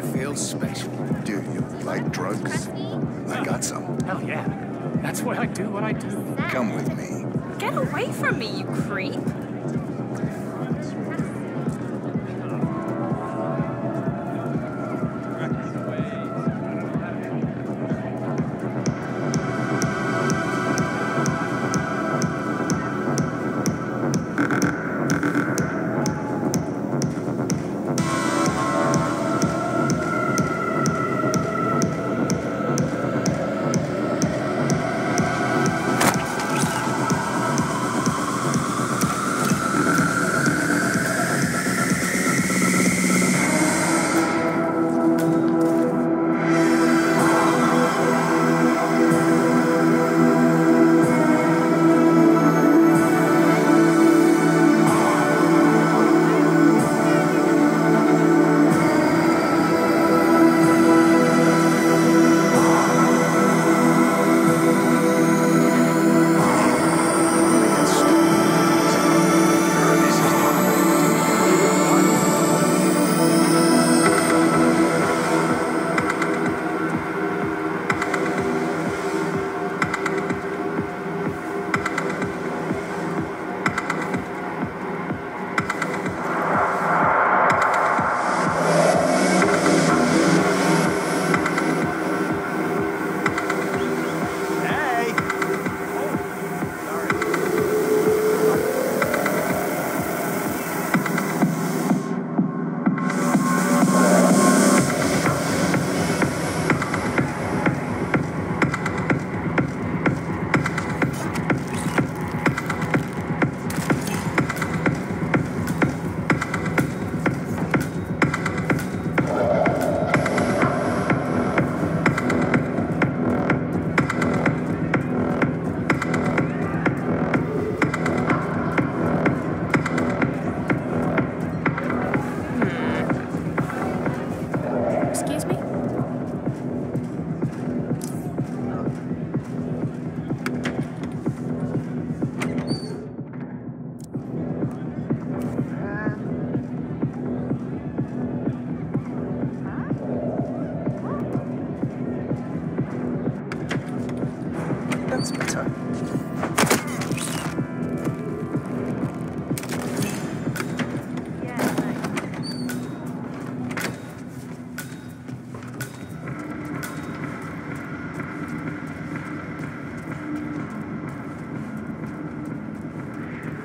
I feel special. Do you like drugs? I got some. Hell yeah. That's why I do what I do. Come with me. Get away from me, you creep.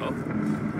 Ó.